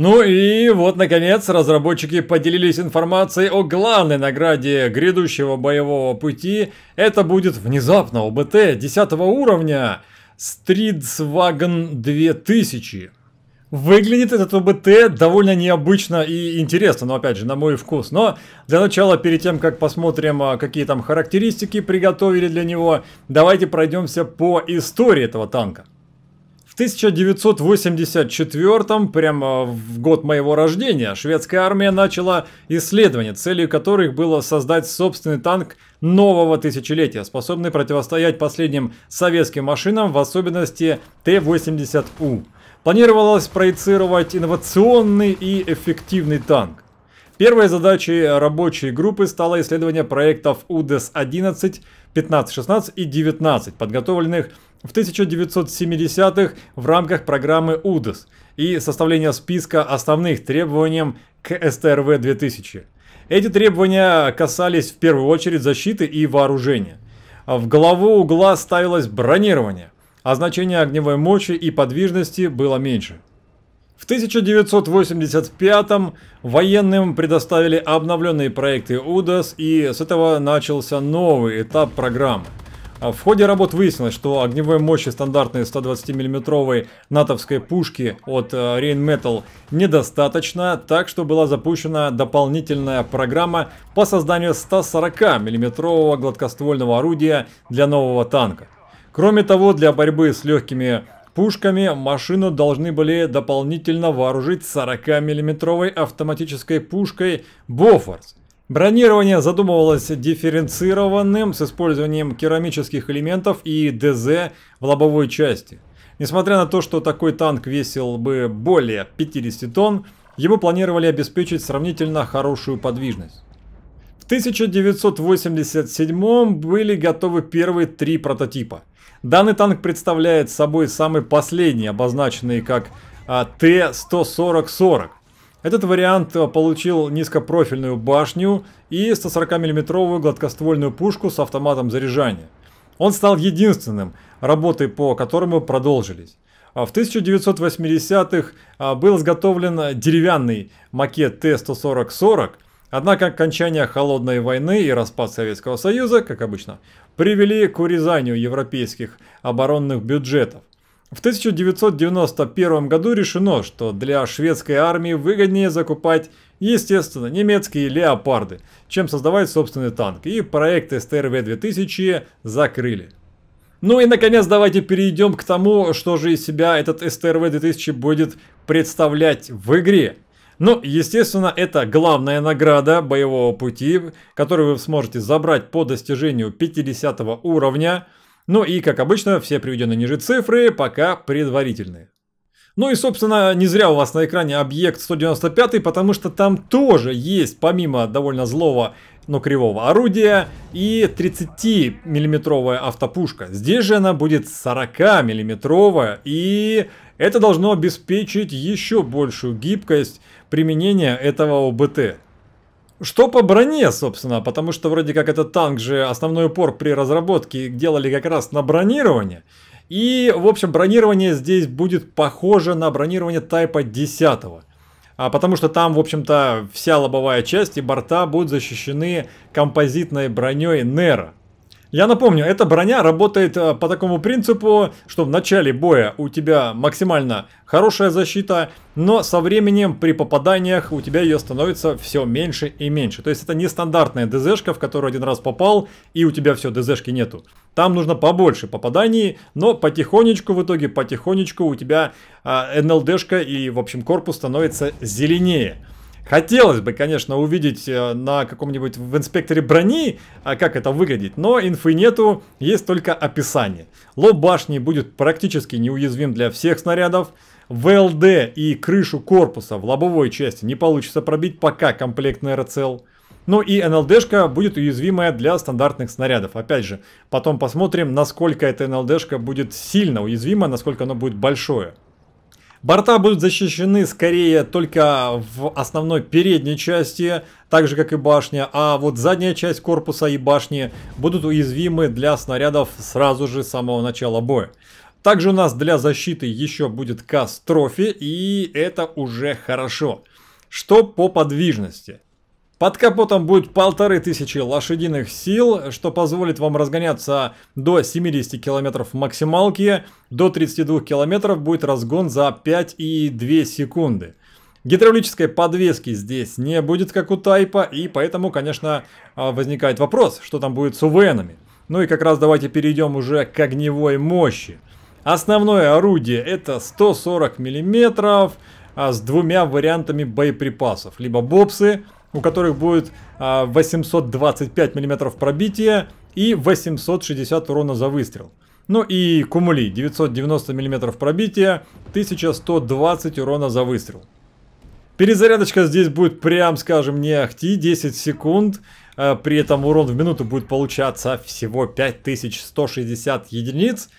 Ну и вот, наконец, разработчики поделились информацией о главной награде грядущего боевого пути. Это будет внезапно ОБТ 10 уровня Streetswagen 2000. Выглядит этот ОБТ довольно необычно и интересно, но опять же, на мой вкус. Но для начала, перед тем, как посмотрим, а, какие там характеристики приготовили для него, давайте пройдемся по истории этого танка. 1984, прямо в год моего рождения, шведская армия начала исследование, целью которых было создать собственный танк нового тысячелетия, способный противостоять последним советским машинам, в особенности Т-80У. Планировалось проецировать инновационный и эффективный танк. Первой задачей рабочей группы стало исследование проектов УДЭС-11, 15, 16 и 19, подготовленных в 1970-х в рамках программы УДОС и составления списка основных требований к СТРВ-2000. Эти требования касались в первую очередь защиты и вооружения. В главу угла ставилось бронирование, а значение огневой мощи и подвижности было меньше. В 1985-м военным предоставили обновленные проекты УДОС, и с этого начался новый этап программы – в ходе работ выяснилось, что огневой мощи стандартной 120 миллиметровой натовской пушки от э, Rheinmetall недостаточно, так что была запущена дополнительная программа по созданию 140 миллиметрового гладкоствольного орудия для нового танка. Кроме того, для борьбы с легкими пушками машину должны были дополнительно вооружить 40 миллиметровой автоматической пушкой Bofors. Бронирование задумывалось дифференцированным с использованием керамических элементов и ДЗ в лобовой части. Несмотря на то, что такой танк весил бы более 50 тонн, его планировали обеспечить сравнительно хорошую подвижность. В 1987 были готовы первые три прототипа. Данный танк представляет собой самый последний, обозначенный как а, Т-140-40. Этот вариант э, получил низкопрофильную башню и 140 миллиметровую гладкоствольную пушку с автоматом заряжания. Он стал единственным, работы по которому продолжились. А в 1980-х а, был изготовлен деревянный макет Т-140-40, однако окончание Холодной войны и распад Советского Союза, как обычно, привели к урезанию европейских оборонных бюджетов. В 1991 году решено, что для шведской армии выгоднее закупать, естественно, немецкие леопарды, чем создавать собственный танк, и проект СТРВ-2000 закрыли. Ну и наконец давайте перейдем к тому, что же из себя этот СТРВ-2000 будет представлять в игре. Ну, естественно, это главная награда боевого пути, которую вы сможете забрать по достижению 50 уровня. Ну и, как обычно, все приведенные ниже цифры пока предварительные. Ну и, собственно, не зря у вас на экране объект 195, потому что там тоже есть, помимо довольно злого, но кривого орудия, и 30-миллиметровая автопушка. Здесь же она будет 40-миллиметровая, и это должно обеспечить еще большую гибкость применения этого ОБТ. Что по броне, собственно, потому что вроде как этот танк же основной упор при разработке делали как раз на бронирование. И, в общем, бронирование здесь будет похоже на бронирование тайпа 10. А потому что там, в общем-то, вся лобовая часть и борта будут защищены композитной броней Нера. Я напомню, эта броня работает э, по такому принципу, что в начале боя у тебя максимально хорошая защита, но со временем при попаданиях у тебя ее становится все меньше и меньше. То есть это не стандартная ДЗшка, в которую один раз попал и у тебя все, ДЗшки нету. Там нужно побольше попаданий, но потихонечку, в итоге потихонечку у тебя э, НЛДшка и в общем корпус становится зеленее. Хотелось бы, конечно, увидеть э, на каком-нибудь в инспекторе брони, а как это выглядит, но инфы нету, есть только описание. Лоб башни будет практически неуязвим для всех снарядов. ВЛД и крышу корпуса в лобовой части не получится пробить, пока комплектный РЦЛ. Ну и НЛДшка будет уязвимая для стандартных снарядов. Опять же, потом посмотрим, насколько эта НЛДшка будет сильно уязвима, насколько оно будет большое. Борта будут защищены скорее только в основной передней части, так же как и башня, а вот задняя часть корпуса и башни будут уязвимы для снарядов сразу же с самого начала боя. Также у нас для защиты еще будет касс трофи, и это уже хорошо. Что по подвижности? Под капотом будет полторы тысячи лошадиных сил, что позволит вам разгоняться до 70 км в максималке. До 32 км будет разгон за 5,2 секунды. Гидравлической подвески здесь не будет, как у Тайпа, и поэтому, конечно, а, возникает вопрос, что там будет с УВНами. Ну и как раз давайте перейдем уже к огневой мощи. Основное орудие это 140 мм а, с двумя вариантами боеприпасов. Либо бобсы, у которых будет 825 а, мм пробития и 860 урона за выстрел. Ну и кумули 990 мм пробития, 1120 урона за выстрел. Перезарядочка здесь будет прям, скажем, не ахти, 10 секунд. А, при этом урон в минуту будет получаться всего 5160 единиц.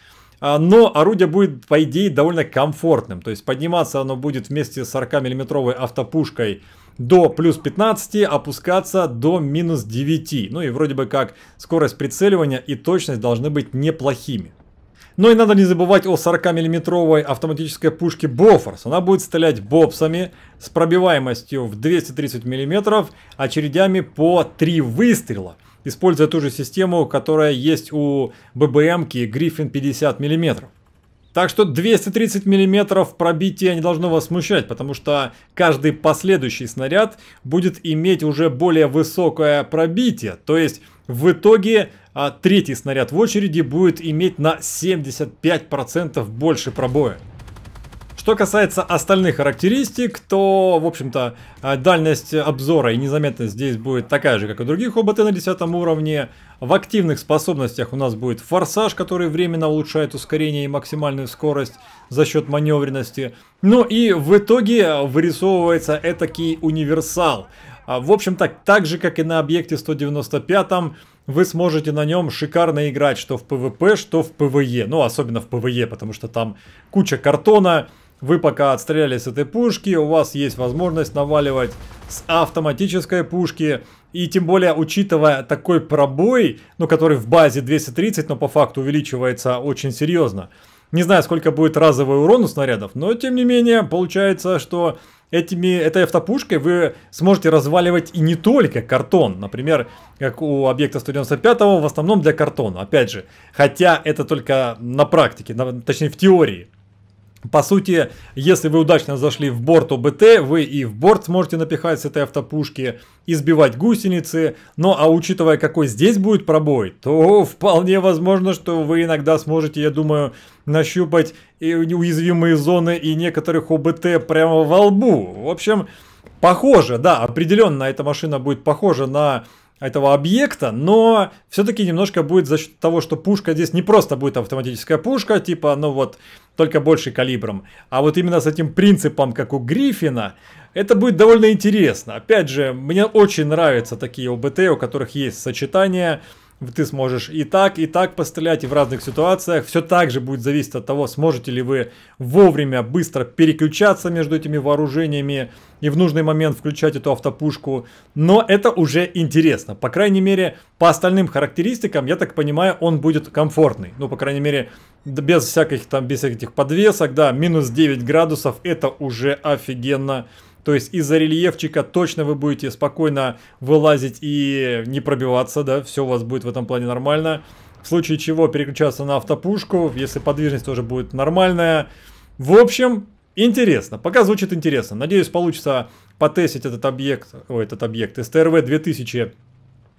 А, но орудие будет, по идее, довольно комфортным. То есть подниматься оно будет вместе с 40 миллиметровой автопушкой до плюс 15, опускаться до минус 9. Ну и вроде бы как скорость прицеливания и точность должны быть неплохими. Но и надо не забывать о 40-миллиметровой автоматической пушке Bofors. Она будет стрелять бобсами с пробиваемостью в 230 мм, очередями по 3 выстрела, используя ту же систему, которая есть у ББМки Griffin 50 мм. Так что 230 мм пробития не должно вас смущать, потому что каждый последующий снаряд будет иметь уже более высокое пробитие. То есть в итоге а, третий снаряд в очереди будет иметь на 75% больше пробоя. Что касается остальных характеристик, то, в общем-то, а, дальность обзора и незаметность здесь будет такая же, как и у других ОБТ на 10 уровне. В активных способностях у нас будет форсаж, который временно улучшает ускорение и максимальную скорость за счет маневренности. Ну и в итоге вырисовывается этакий универсал. А, в общем-то, так же, как и на объекте 195, вы сможете на нем шикарно играть, что в PvP, что в PvE. Ну, особенно в PvE, потому что там куча картона, вы пока отстрелялись с этой пушки, у вас есть возможность наваливать с автоматической пушки. И тем более, учитывая такой пробой, ну, который в базе 230, но по факту увеличивается очень серьезно. Не знаю, сколько будет разовый урон у снарядов, но тем не менее, получается, что этими, этой автопушкой вы сможете разваливать и не только картон. Например, как у объекта 195 в основном для картона. Опять же, хотя это только на практике, на, точнее в теории. По сути, если вы удачно зашли в борт ОБТ, вы и в борт сможете напихать с этой автопушки, избивать гусеницы. Но а учитывая, какой здесь будет пробой, то вполне возможно, что вы иногда сможете, я думаю, нащупать уязвимые зоны и некоторых ОБТ прямо во лбу. В общем, похоже, да, определенно эта машина будет похожа на этого объекта, но все-таки немножко будет за счет того, что пушка здесь не просто будет автоматическая пушка, типа, ну вот, только больше калибром, а вот именно с этим принципом, как у Гриффина, это будет довольно интересно. Опять же, мне очень нравятся такие ОБТ, у которых есть сочетание ты сможешь и так, и так пострелять, и в разных ситуациях. Все так же будет зависеть от того, сможете ли вы вовремя быстро переключаться между этими вооружениями и в нужный момент включать эту автопушку. Но это уже интересно. По крайней мере, по остальным характеристикам, я так понимаю, он будет комфортный. Ну, по крайней мере, без всяких там, без этих подвесок, да, минус 9 градусов, это уже офигенно. То есть из-за рельефчика точно вы будете спокойно вылазить и не пробиваться, да, все у вас будет в этом плане нормально. В случае чего переключаться на автопушку, если подвижность тоже будет нормальная. В общем, интересно, пока звучит интересно. Надеюсь, получится потестить этот объект, ой, этот объект, STRV 2000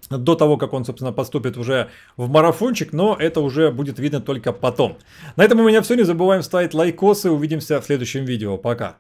до того, как он, собственно, поступит уже в марафончик, но это уже будет видно только потом. На этом у меня все, не забываем ставить лайкосы, увидимся в следующем видео, пока.